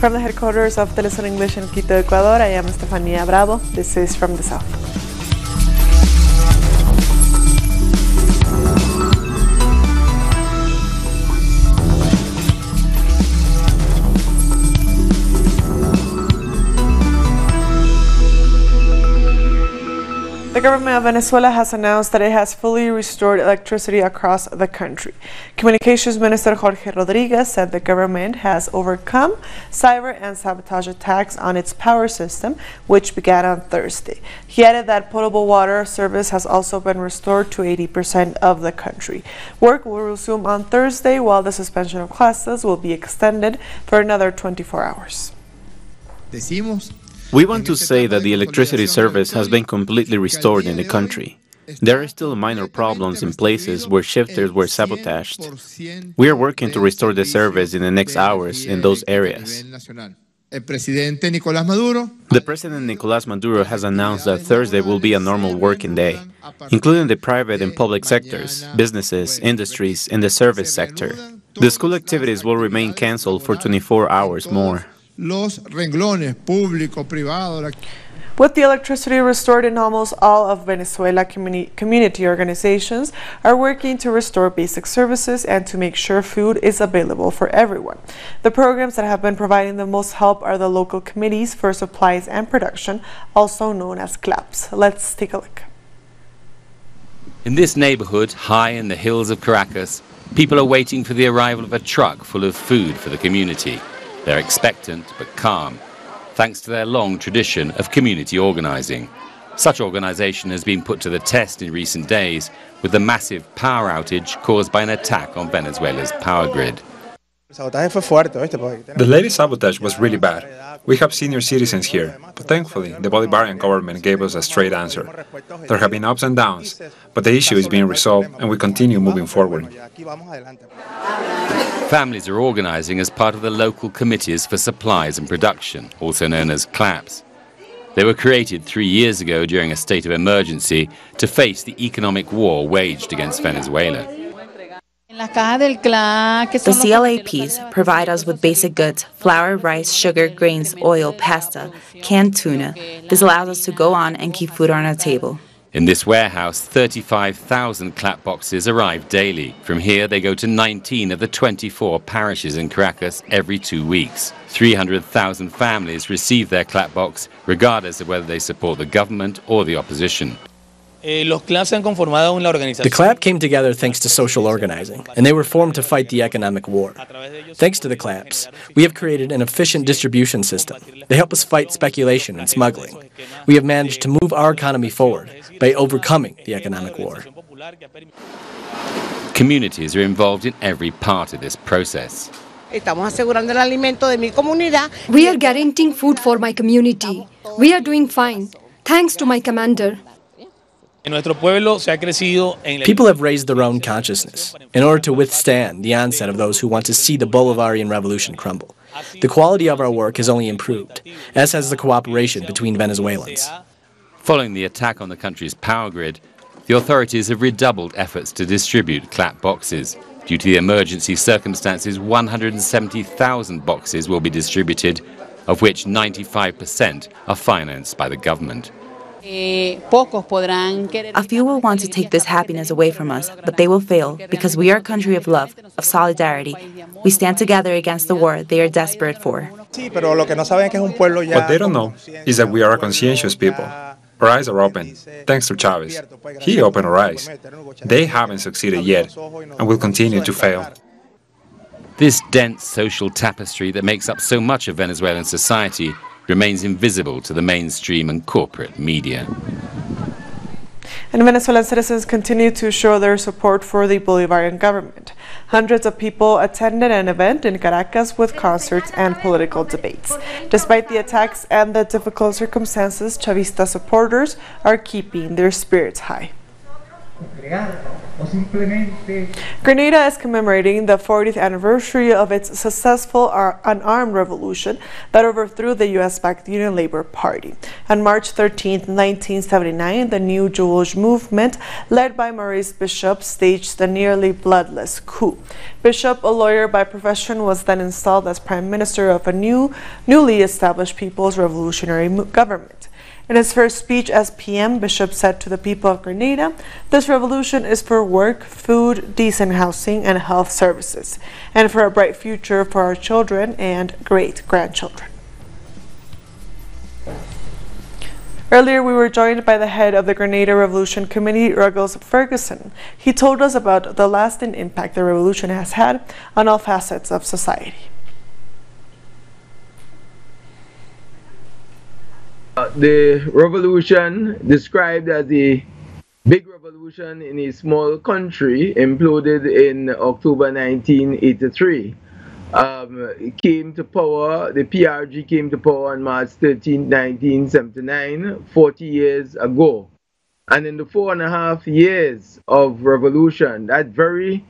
From the headquarters of Telesur English in Quito, Ecuador, I am Estefania Bravo. This is From the South. The government of Venezuela has announced that it has fully restored electricity across the country. Communications Minister Jorge Rodriguez said the government has overcome cyber and sabotage attacks on its power system, which began on Thursday. He added that potable water service has also been restored to 80% of the country. Work will resume on Thursday, while the suspension of classes will be extended for another 24 hours. Decimos We want to say that the electricity service has been completely restored in the country. There are still minor problems in places where shifters were sabotaged. We are working to restore the service in the next hours in those areas. Nicolás The President Nicolas Maduro has announced that Thursday will be a normal working day, including the private and public sectors, businesses, industries, and the service sector. The school activities will remain canceled for 24 hours more. Los renglones público, privado, la- With the electricity restored in almost all of Venezuela, communi- community organizations are working to restore basic services and to make sure food is available for everyone. The programs that have been providing the most help are the local committees for supplies and production, also known as CLAPS. Let's take a look. In this neighborhood, high in the hills of Caracas, people are waiting for the arrival of a truck full of food for the community. They're expectant but calm, thanks to their long tradition of community organizing. Such organization has been put to the test in recent days with the massive power outage caused by an attack on Venezuela's power grid. The latest sabotage was really bad. We have senior citizens here, but thankfully the Bolivarian government gave us a straight answer. There have been ups and downs, but the issue is being resolved and we continue moving forward. Families are organizing as part of the local committees for supplies and production, also known as CLAPS. They were created three years ago during a state of emergency to face the economic war waged against Venezuela. The CLAPs provide us with basic goods flour, rice, sugar, grains, oil, pasta, canned tuna. This allows us to go on and keep food on our table. In this warehouse, 35,000 clap boxes arrive daily. From here, they go to 19 of the 24 parishes in Caracas every two weeks. 300,000 families receive their clap box, regardless of whether they support the government or the opposition. The CLAP came together thanks to social organizing, and they were formed to fight the economic war. Thanks to the CLAPs, we have created an efficient distribution system. They help us fight speculation and smuggling. We have managed to move our economy forward by overcoming the economic war. Communities are involved in every part of this process. Estamos asegurando el alimento de mi comunidad. We are guaranteeing food for my community. We are doing fine. Thanks to my commander. People have raised their own consciousness in order to withstand the onset of those who want to see the Bolivarian revolution crumble. The quality of our work has only improved, as has the cooperation between Venezuelans. Following the attack on the country's power grid, the authorities have redoubled efforts to distribute clap boxes. Due to the emergency circumstances, 170,000 boxes will be distributed, of which 95% are financed by the government. A few will want to take this happiness away from us, but they will fail because we are a country of love, of solidarity. We stand together against the war they are desperate for. What they don't know is that we are a conscientious people. Our eyes are open, thanks to Chavez. He opened our eyes. They haven't succeeded yet, and will continue to fail. This dense social tapestry that makes up so much of Venezuelan society remains invisible to the mainstream and corporate media. And Venezuelan citizens continue to show their support for the Bolivarian government. Hundreds of people attended an event in Caracas with concerts and political debates. Despite the attacks and the difficult circumstances, Chavista supporters are keeping their spirits high. Grenada is commemorating the 40th anniversary of its successful unarmed revolution that overthrew the U.S.-backed Union Labor Party. On March 13, 1979, the New Jewel movement, led by Maurice Bishop, staged a nearly bloodless coup. Bishop, a lawyer by profession, was then installed as prime minister of a new, newly established People's Revolutionary Government. In his first speech as PM, Bishop said to the people of Grenada, this revolution is for work, food, decent housing, and health services, and for a bright future for our children and great-grandchildren. Earlier, we were joined by the head of the Grenada Revolution Committee, Ruggles Ferguson. He told us about the lasting impact the revolution has had on all facets of society. The revolution described as a big revolution in a small country imploded in October 1983. Um, came to power, the PRG came to power on March 13, 1979, 40 years ago. And in the four and a half years of revolution, that very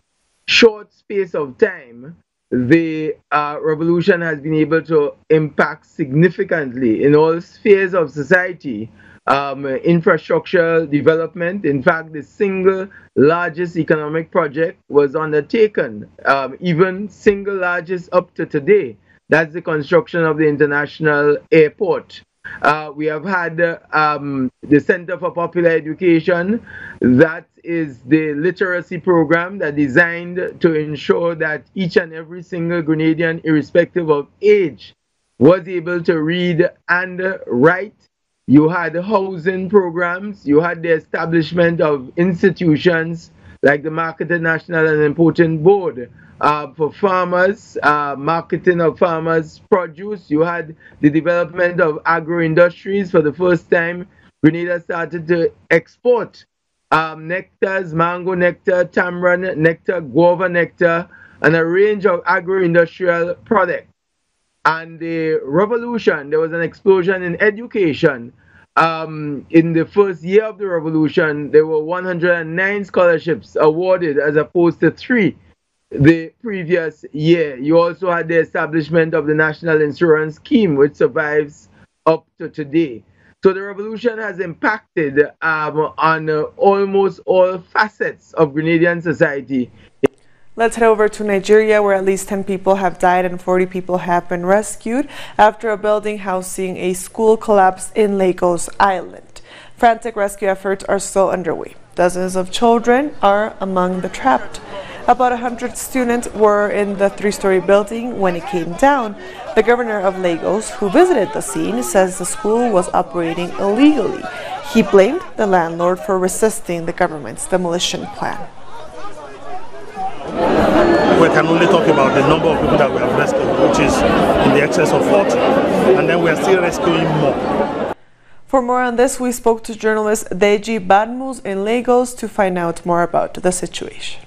short space of time, the uh, revolution has been able to impact significantly in all spheres of society. Um, infrastructure development. In fact, the single largest economic project was undertaken, um, even single largest up to today. That's the construction of the international airport. Uh, we have had um, the Center for Popular Education. That is the literacy program that designed to ensure that each and every single Grenadian, irrespective of age, was able to read and write. You had housing programs. You had the establishment of institutions like the Market National and Importing Board, uh, for farmers, uh, marketing of farmers' produce. You had the development of agro industries for the first time. Grenada started to export um, nectars, mango nectar, tamarind nectar, guava nectar, and a range of agro industrial products. And the revolution, there was an explosion in education. Um, in the first year of the revolution, there were 109 scholarships awarded as opposed to three the previous year. You also had the establishment of the National Insurance Scheme, which survives up to today. So the revolution has impacted um, on uh, almost all facets of Grenadian society. Let's head over to Nigeria, where at least 10 people have died and 40 people have been rescued after a building housing a school collapsed in Lagos Island. Frantic rescue efforts are still underway. Dozens of children are among the trapped. About 100 students were in the three-story building when it came down. The governor of Lagos, who visited the scene, says the school was operating illegally. He blamed the landlord for resisting the government's demolition plan. We can only talk about the number of people that we have rescued, which is in the excess of 40, and then we are still rescuing more. For more on this, we spoke to journalist Deji Badmus in Lagos to find out more about the situation.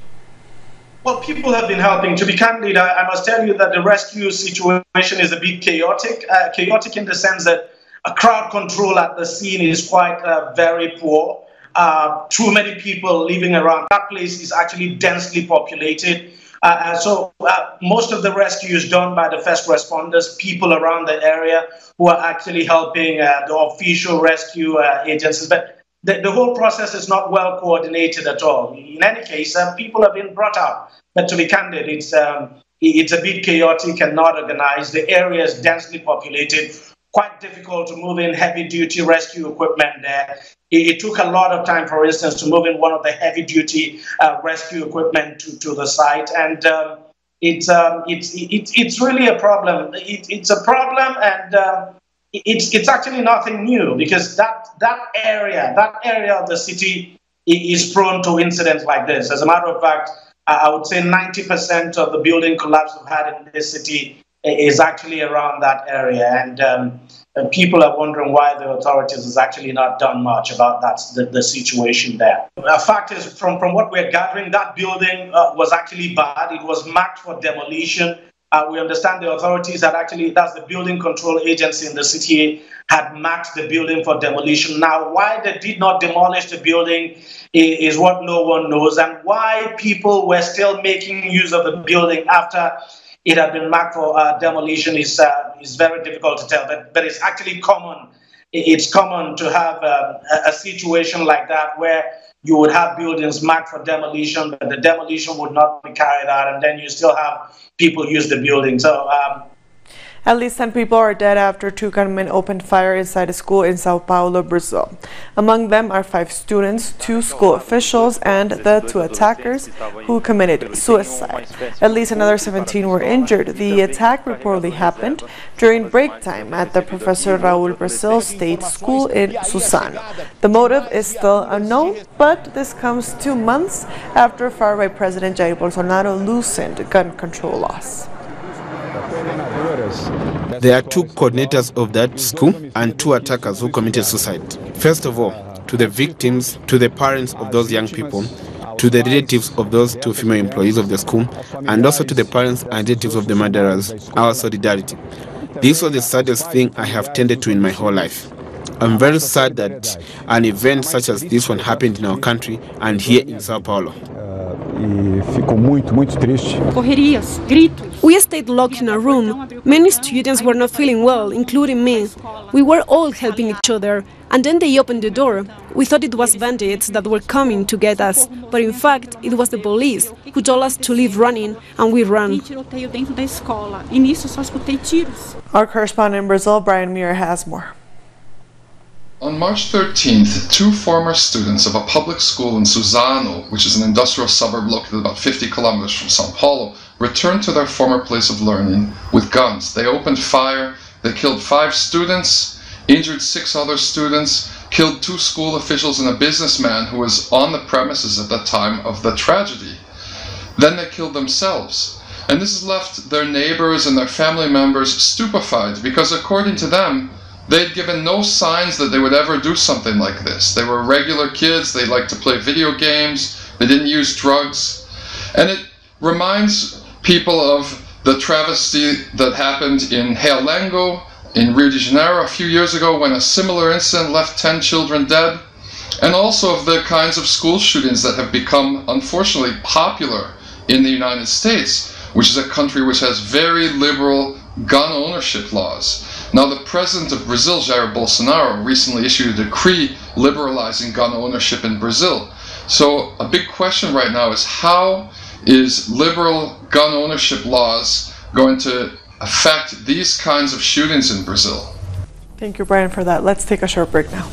Well, people have been helping. To be candid, I, I must tell you that the rescue situation is a bit chaotic. Uh, chaotic in the sense that a crowd control at the scene is quite uh, very poor. Uh, too many people living around. That place is actually densely populated. Uh, uh, so uh, most of the rescue is done by the first responders, people around the area who are actually helping the official rescue agencies. But the, the whole process is not well coordinated at all. In any case, uh, people have been brought up, but to be candid, it's um, it's a bit chaotic and not organized. The area is densely populated, quite difficult to move in heavy duty rescue equipment there. It, it, took a lot of time, for instance, to move in one of the heavy duty uh, rescue equipment to, to the site. And um, it's, um, it's, it's, it's really a problem. It, it's a problem, and um, it's it's actually nothing new because that that area that area of the city is prone to incidents like this. As a matter of fact, I would say 90% of the building collapse we've had in this city is actually around that area, and, um, and people are wondering why the authorities has actually not done much about that the, the situation there. The fact is, from from what we're gathering, that building uh, was actually bad. It was marked for demolition Uh, we understand the authorities had actually, that's the building control agency in the city, had marked the building for demolition. Now, why they did not demolish the building is, is what no one knows, and why people were still making use of the building after it had been marked for uh, demolition is, uh, is very difficult to tell. But, but it's actually common. It's common to have um, a, a situation like that where you would have buildings marked for demolition, but the demolition would not be carried out, and then you still have people use the building. So um, at least 10 people are dead after two gunmen opened fire inside a school in Sao Paulo, Brazil. Among them are five students, two school officials, and the two attackers who committed suicide. At least another 17 were injured. The attack reportedly happened during break time at the Professor Raul Brazil State School in Suzano. The motive is still unknown, but this comes two months after far-right President Jair Bolsonaro loosened gun control laws. There are two coordinators of that school and two attackers who committed suicide. First of all, to the victims, to the parents of those young people, to the relatives of those two female employees of the school, and also to the parents and relatives of the murderers, our solidarity. This was the saddest thing I have tended to in my whole life. I'm very sad that an event such as this one happened in our country and here in Sao Paulo. E ficou muito, muito triste. Correrias, gritos. We stayed locked in a room. Many students were not feeling well, including me. We were all helping each other, and then they opened the door. We thought it was bandits that were coming to get us, but in fact, it was the police who told us to leave running, and we ran. Our correspondent in Brazil, Brian Muir, has more. On March 13th, two former students of a public school in Suzano, which is an industrial suburb located about 50 kilometers from Sao Paulo, returned to their former place of learning with guns. They opened fire, they killed five students, injured six other students, killed two school officials and a businessman who was on the premises at the time of the tragedy. Then they killed themselves. And this has left their neighbors and their family members stupefied because, according to them, They'd given no signs that they would ever do something like this. They were regular kids, they liked to play video games, they didn't use drugs. And it reminds people of the travesty that happened in Realengo in Rio de Janeiro a few years ago when a similar incident left 10 children dead, and also of the kinds of school shootings that have become unfortunately popular in the United States, which is a country which has very liberal gun ownership laws. Now, the president of Brazil, Jair Bolsonaro, recently issued a decree liberalizing gun ownership in Brazil. So, a big question right now is how is liberal gun ownership laws going to affect these kinds of shootings in Brazil? Thank you, Brian, for that. Let's take a short break now.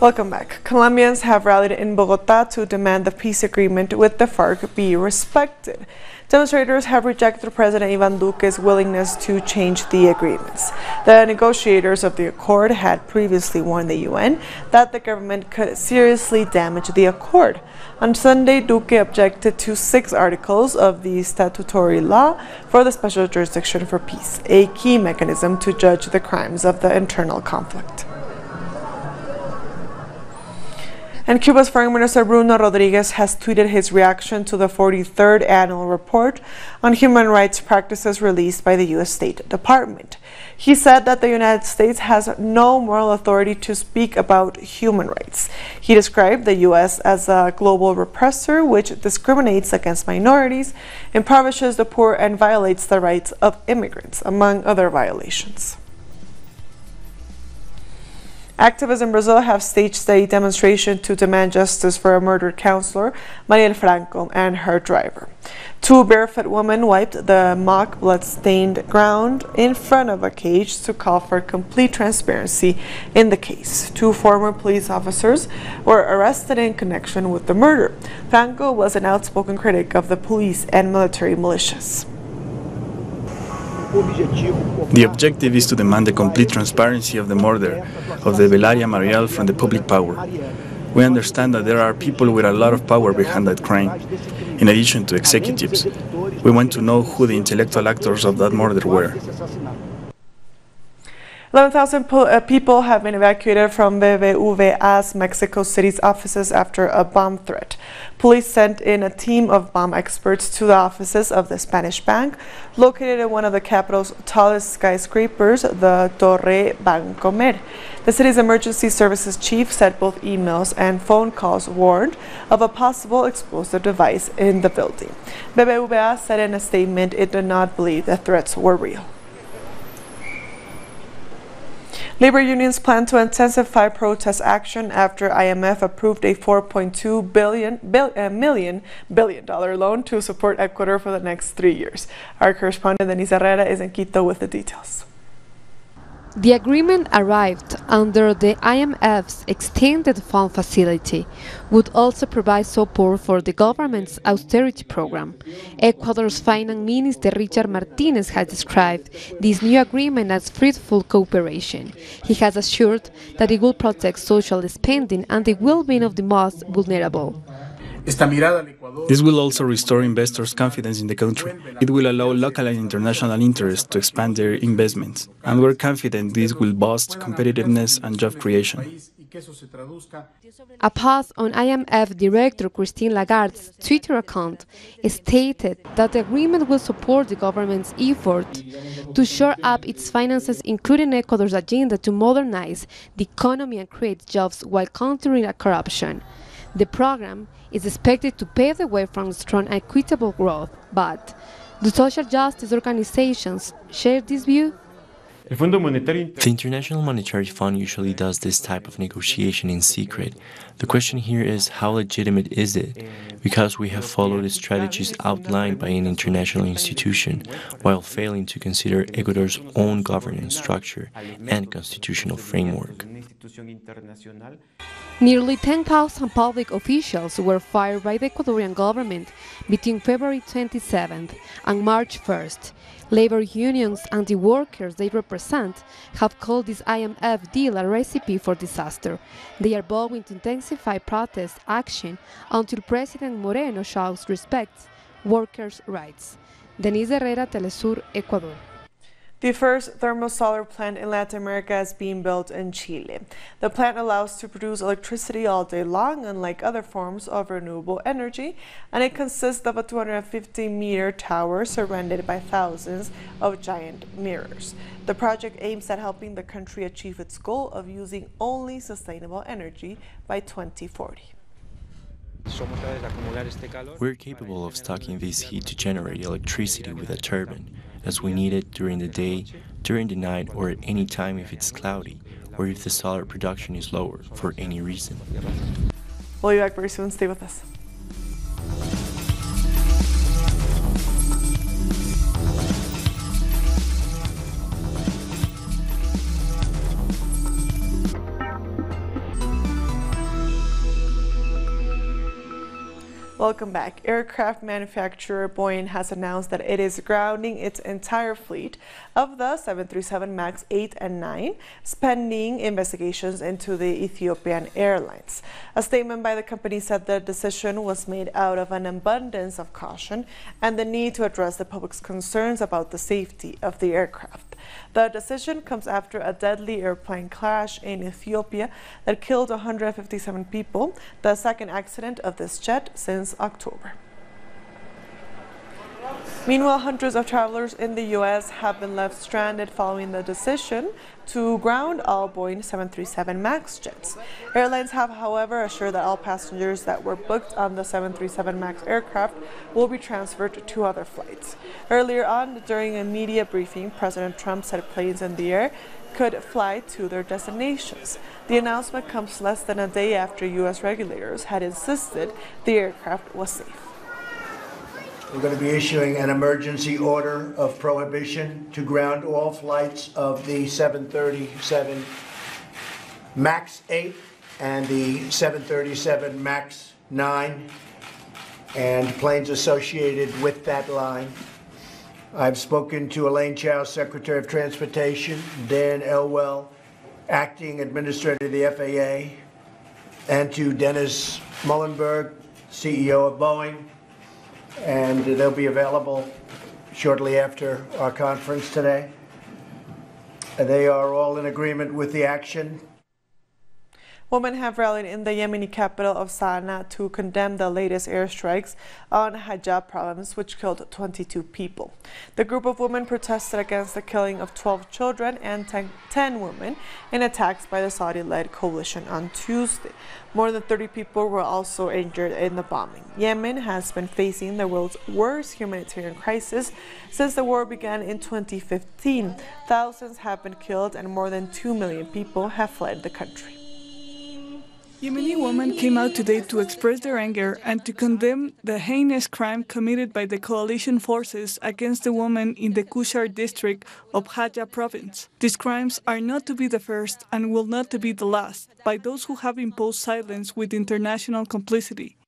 Welcome back. Colombians have rallied in Bogota to demand the peace agreement with the FARC be respected. Demonstrators have rejected President Ivan Duque's willingness to change the agreements. The negotiators of the accord had previously warned the UN that the government could seriously damage the accord. On Sunday, Duque objected to six articles of the statutory law for the Special Jurisdiction for Peace, a key mechanism to judge the crimes of the internal conflict. And Cuba's Foreign Minister Bruno Rodriguez has tweeted his reaction to the 43rd annual report on human rights practices released by the U.S. State Department. He said that the United States has no moral authority to speak about human rights. He described the U.S. as a global repressor which discriminates against minorities, impoverishes the poor, and violates the rights of immigrants, among other violations. Activists in Brazil have staged a demonstration to demand justice for a murdered councilor, Marielle Franco, and her driver. Two barefoot women wiped the mock blood-stained ground in front of a cage to call for complete transparency in the case. Two former police officers were arrested in connection with the murder. Franco was an outspoken critic of the police and military militias. The objective is to demand the complete transparency of the murder of the Belaria Marielle from the public power. We understand that there are people with a lot of power behind that crime. in addition to executives. We want to know who the intellectual actors of that murder were. 11,000 uh, people have been evacuated from BBVA's Mexico City's offices after a bomb threat. Police sent in a team of bomb experts to the offices of the Spanish bank, located in one of the capital's tallest skyscrapers, the Torre Bancomer. The city's emergency services chief said both emails and phone calls warned of a possible explosive device in the building. BBVA said in a statement it did not believe the threats were real. Labor unions plan to intensify protest action after IMF approved a 4.2 billion, bill, uh, million billion dollar loan to support Ecuador for the next three years. Our correspondent Denise Herrera is in Quito with the details. The agreement arrived under the IMF's extended fund facility, would also provide support for the government's austerity program. Ecuador's finance minister Richard Martinez has described this new agreement as fruitful cooperation. He has assured that it will protect social spending and the well-being of the most vulnerable. This will also restore investors' confidence in the country. It will allow local and international interests to expand their investments, and we're confident this will boost competitiveness and job creation. A post on IMF Director Christine Lagarde's Twitter account stated that the agreement will support the government's effort to shore up its finances, including Ecuador's agenda to modernize the economy and create jobs while countering corruption. The program is expected to pave the way for strong equitable growth, but do social justice organizations share this view? The International Monetary Fund usually does this type of negotiation in secret. The question here is how legitimate is it? Because we have followed the strategies outlined by an international institution while failing to consider Ecuador's own governance structure and constitutional framework. Nearly 10,000 public officials were fired by the Ecuadorian government between February 27th and March 1st. Labor unions and the workers they represent have called this IMF deal a recipe for disaster. They are vowing to intensify protest action until President Moreno shows respect workers' rights. Denise Herrera, Telesur, Ecuador. The first thermal solar plant in Latin America is being built in Chile. The plant allows to produce electricity all day long, unlike other forms of renewable energy, and it consists of a 250 meter tower surrounded by thousands of giant mirrors. The project aims at helping the country achieve its goal of using only sustainable energy by 2040. We're capable of stocking this heat to generate electricity with a turbine as we need it during the day, during the night, or at any time if it's cloudy, or if the solar production is lower for any reason. We'll be back very soon. Stay with us. Welcome back. Aircraft manufacturer Boeing has announced that it is grounding its entire fleet of the 737 MAX 8 and 9, pending investigations into the Ethiopian Airlines. A statement by the company said the decision was made out of an abundance of caution and the need to address the public's concerns about the safety of the aircraft. The decision comes after a deadly airplane crash in Ethiopia that killed 157 people, the second accident of this jet since October. Meanwhile, hundreds of travelers in the U.S. have been left stranded following the decision to ground all Boeing 737 MAX jets. Airlines have, however, assured that all passengers that were booked on the 737 MAX aircraft will be transferred to other flights. Earlier on, during a media briefing, President Trump said planes in the air could fly to their destinations. The announcement comes less than a day after U.S. regulators had insisted the aircraft was safe. We're going to be issuing an emergency order of prohibition to ground all flights of the 737 MAX 8 and the 737 MAX 9 and planes associated with that line. I've spoken to Elaine Chao, Secretary of Transportation, Dan Elwell, Acting Administrator of the FAA, and to Dennis Muilenburg, CEO of Boeing, and they'll be available shortly after our conference today. They are all in agreement with the action Women have rallied in the Yemeni capital of Sana'a to condemn the latest airstrikes on Hajjah province, which killed 22 people. The group of women protested against the killing of 12 children and 10, 10 women in attacks by the Saudi-led coalition on Tuesday. More than 30 people were also injured in the bombing. Yemen has been facing the world's worst humanitarian crisis since the war began in 2015. Thousands have been killed and more than 2 million people have fled the country. Yemeni women came out today to express their anger and to condemn the heinous crime committed by the coalition forces against the women in the Kushar district of Hajjah province. These crimes are not to be the first and will not to be the last by those who have imposed silence with international complicity.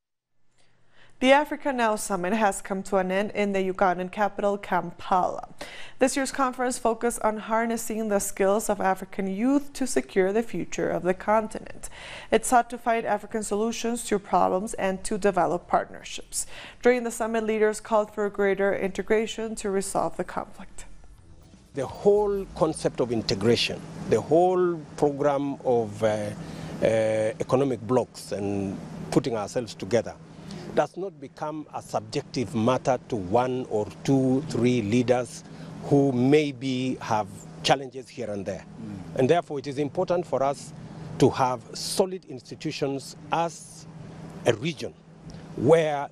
The Africa Now Summit has come to an end in the Ugandan capital, Kampala. This year's conference focused on harnessing the skills of African youth to secure the future of the continent. It sought to find African solutions to problems and to develop partnerships. During the summit, leaders called for greater integration to resolve the conflict. The whole concept of integration, the whole program of uh, uh, economic blocks and putting ourselves together does not become a subjective matter to one or two, three leaders who maybe have challenges here and there. Mm. And therefore, it is important for us to have solid institutions as a region where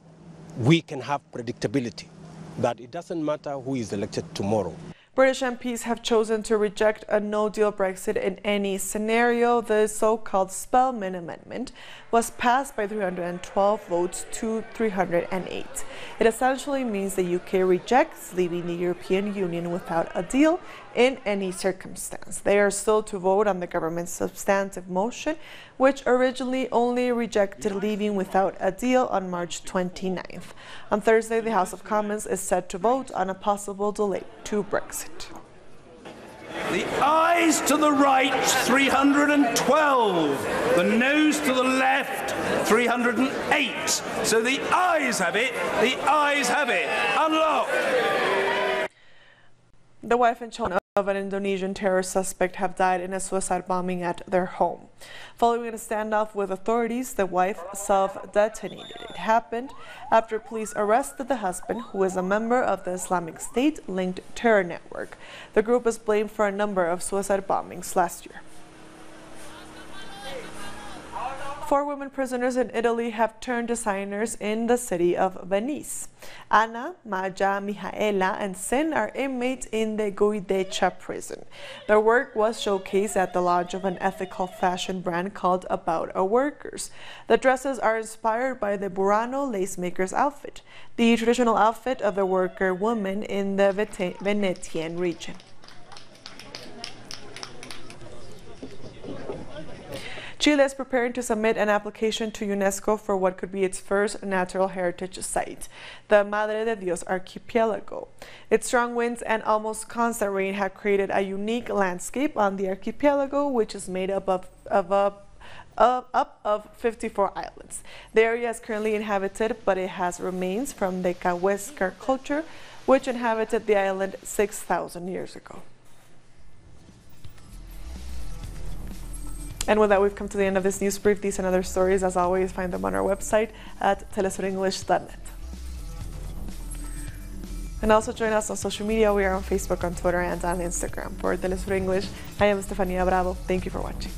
we can have predictability, that it doesn't matter who is elected tomorrow. British MPs have chosen to reject a no-deal Brexit in any scenario. The so-called Spelman Amendment was passed by 312 votes to 308. It essentially means the UK rejects leaving the European Union without a deal in any circumstance. They are still to vote on the government's substantive motion, which originally only rejected leaving without a deal on March 29th. On Thursday, the House of Commons is set to vote on a possible delay to Brexit. The ayes to the right, 312. The noes to the left, 308. So the ayes have it, the ayes have it. Unlock. The wife and children of an Indonesian terror suspect have died in a suicide bombing at their home. Following a standoff with authorities, the wife self-detonated. It happened after police arrested the husband, who is a member of the Islamic State-linked terror network. The group is blamed for a number of suicide bombings last year. Four women prisoners in Italy have turned designers in the city of Venice. Anna, Maja, Mihaela, and Sin are inmates in the Giudecca prison. Their work was showcased at the launch of an ethical fashion brand called About a Workers. The dresses are inspired by the Burano lacemaker's outfit, the traditional outfit of the worker woman in the Venetian region. Chile is preparing to submit an application to UNESCO for what could be its first natural heritage site, the Madre de Dios archipelago. Its strong winds and almost constant rain have created a unique landscape on the archipelago, which is made up of, of a uh, up of 54 islands. The area is currently inhabited, but it has remains from the Kawésqar culture, which inhabited the island 6,000 years ago. And with that, we've come to the end of this news brief. These and other stories, as always, find them on our website at telesurenglish.net. And also join us on social media. We are on Facebook, on Twitter, and on Instagram. For Telesur English, I am Estefania Bravo. Thank you for watching.